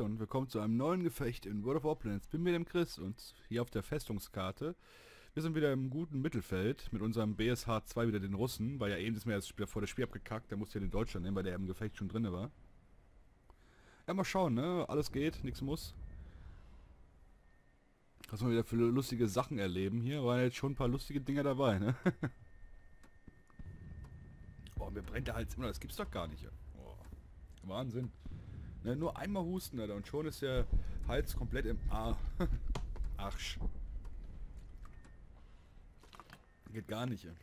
und willkommen zu einem neuen Gefecht in World of Warplanes. Bin mit dem Chris und hier auf der Festungskarte. Wir sind wieder im guten Mittelfeld mit unserem BSH 2 wieder den Russen, weil ja eben ist mir das Spiel vor das Spiel abgekackt, der musste ja den Deutschland nehmen, weil der im Gefecht schon drin war. Ja, mal schauen, ne? Alles geht, nichts muss. Was wir wieder für lustige Sachen erleben hier, waren jetzt schon ein paar lustige Dinger dabei, ne? Boah, mir brennt der Hals immer, das gibt's doch gar nicht. Boah. Wahnsinn. Ne, nur einmal husten, Alter, und schon ist der Hals komplett im A. Arsch. Geht gar nicht, ey.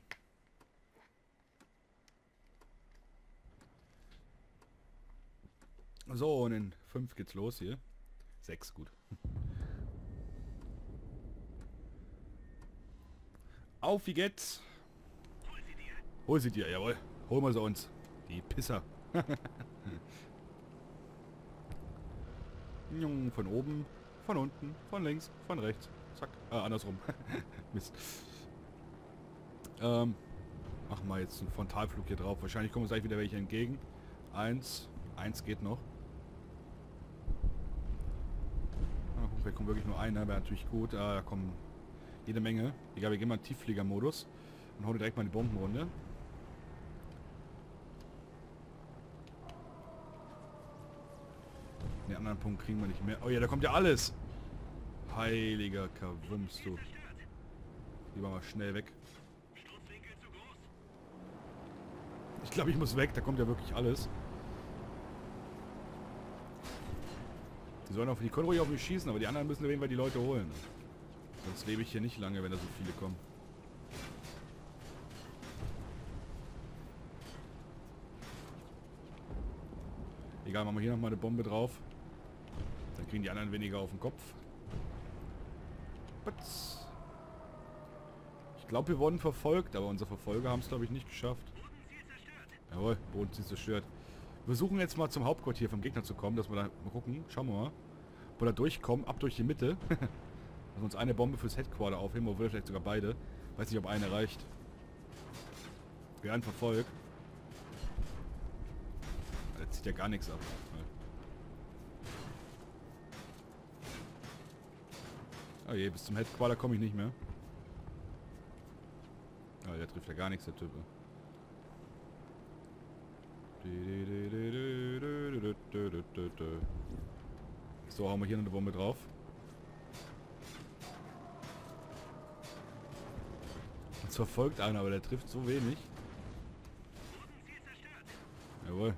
So, und in 5 geht's los hier. 6, gut. Auf, wie geht's? Hol sie dir, jawohl. Holen wir sie uns. Die Pisser. Von oben, von unten, von links, von rechts. Zack. Äh, andersrum. Mist. Ähm, machen wir jetzt einen Frontalflug hier drauf. Wahrscheinlich kommen uns gleich wieder welche entgegen. Eins. Eins geht noch. Ah, guck, wir kommen wirklich nur einer, wäre natürlich gut. Ah, da kommen jede Menge. Egal, wir gehen mal in Tiefflieger-Modus und hauen direkt mal die Bombenrunde. Anderen Punkt kriegen wir nicht mehr. Oh ja, da kommt ja alles. Heiliger Kavums, du. Lieber mal schnell weg. Ich glaube, ich muss weg. Da kommt ja wirklich alles. Die sollen auf die ruhig auf mich schießen, aber die anderen müssen auf jeden Fall die Leute holen. Sonst lebe ich hier nicht lange, wenn da so viele kommen. Egal, machen wir hier nochmal eine Bombe drauf. Kriegen die anderen weniger auf den Kopf. Putz. Ich glaube, wir wurden verfolgt, aber unsere Verfolger haben es, glaube ich, nicht geschafft. Jawohl, Bodenziel zerstört. Wir versuchen jetzt mal zum Hauptquartier vom Gegner zu kommen, dass wir da mal gucken. Schauen wir mal. Ob wir da durchkommen, ab durch die Mitte. dass uns eine Bombe fürs Headquarter aufheben, oder vielleicht sogar beide. Weiß nicht, ob eine reicht. Wir werden verfolgt. Da zieht ja gar nichts ab. Oh je, bis zum Headquarter komme ich nicht mehr. Ah, der trifft ja gar nichts, der Typ. So, haben wir hier eine Bombe drauf. Uns verfolgt einer, aber der trifft so wenig. Jawohl.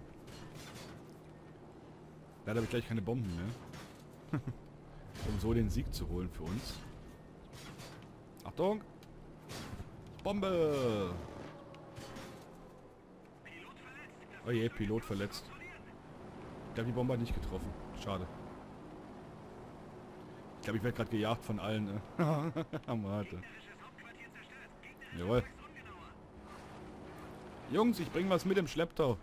Leider habe ich gleich keine Bomben mehr. um so den Sieg zu holen für uns. Achtung! Bombe! Oh je, Pilot verletzt. Ich glaube, die Bombe nicht getroffen. Schade. Ich glaube, ich werde gerade gejagt von allen. Ne? Am Rate. Jawohl. Jungs, ich bringe was mit im Schlepptau.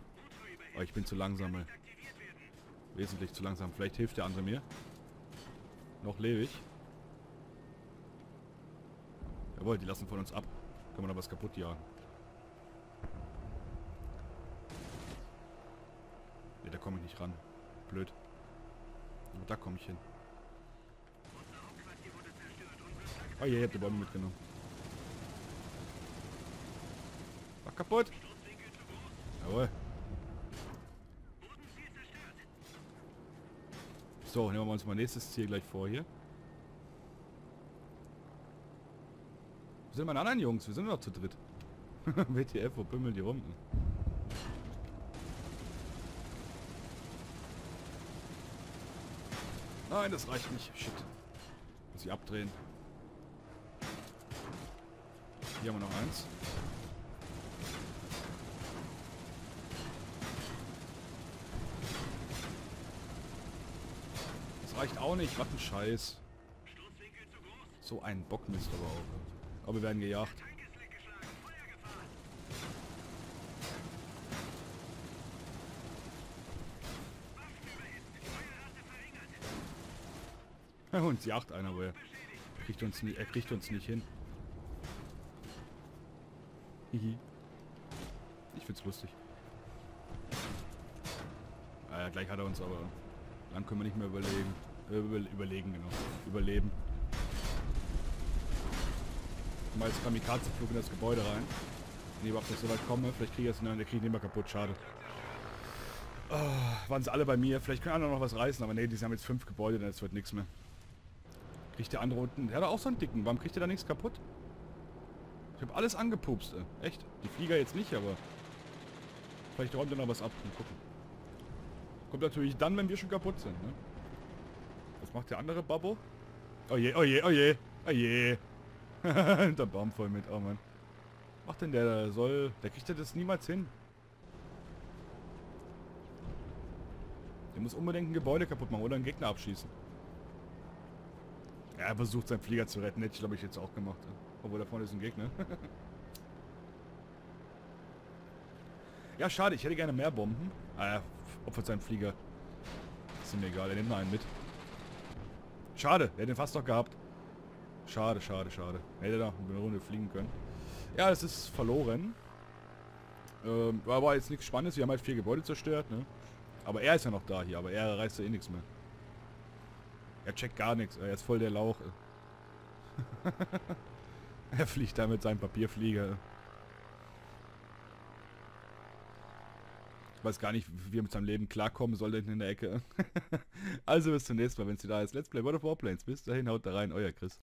Oh, ich bin zu langsam, ey. Wesentlich zu langsam. Vielleicht hilft der andere mir. Noch lebe ich. Jawohl, die lassen von uns ab. Können wir da was kaputt jagen. Ne, da komme ich nicht ran. Blöd. Aber da komme ich hin. Oh je, ich hab die Bombe mitgenommen. War kaputt. Jawohl. So, nehmen wir uns mal nächstes Ziel gleich vor hier. Wo sind meine anderen Jungs? Wir sind noch zu dritt. WTF, wo bümmeln die rum? Nein, das reicht nicht. Shit. Muss ich abdrehen. Hier haben wir noch eins. Reicht auch nicht. Was ein Scheiß. So ein Bockmist aber auch. Aber wir werden gejagt. Uns jagt einer, aber er kriegt uns, nie, er kriegt uns nicht hin. Hihi. Ich find's lustig. Naja, gleich hat er uns aber Dann können wir nicht mehr überlegen. Äh, über, überlegen, genau. Überleben. Mal jetzt Kamikaze-Flug in das Gebäude rein. Ich überhaupt nicht so weit komme. Vielleicht kriege ich es, nein, der kriege ich nicht mehr kaputt. Schade. Oh, waren sie alle bei mir. Vielleicht können andere noch was reißen, aber nee, die haben jetzt fünf Gebäude, dann wird nichts mehr. Kriegt der andere unten... Der hat auch so einen dicken. Warum kriegt der da nichts kaputt? Ich habe alles angepupst. Äh. Echt? Die Flieger jetzt nicht, aber... Vielleicht räumt er noch was ab. Mal gucken. Kommt natürlich dann, wenn wir schon kaputt sind, ne? Was macht der andere Babbo? Oh je, oh je, oh je, oh je. der Baum voll mit, oh Mann. Macht denn der da? Soll... Der kriegt ja das niemals hin. Der muss unbedingt ein Gebäude kaputt machen oder einen Gegner abschießen. Er versucht seinen Flieger zu retten. Hätte ich glaube ich jetzt auch gemacht. Obwohl da vorne ist ein Gegner. ja, schade. Ich hätte gerne mehr Bomben. Ah, er opfert seinen Flieger. Ist mir egal. Er nimmt noch einen mit. Schade. Er hätte den fast noch gehabt. Schade, schade, schade. Hätte da eine Runde fliegen können. Ja, es ist verloren. Ähm, war aber jetzt nichts Spannendes. Wir haben halt vier Gebäude zerstört, ne? Aber er ist ja noch da hier, aber er reißt ja eh nichts mehr. Er checkt gar nichts, er ist voll der Lauch. er fliegt da mit seinem Papierflieger. Weiß gar nicht, wie er mit seinem Leben klarkommen soll in der Ecke. also bis zum nächsten Mal, wenn es da ist. Let's Play World of Warplanes. Bis dahin, haut da rein, euer Chris.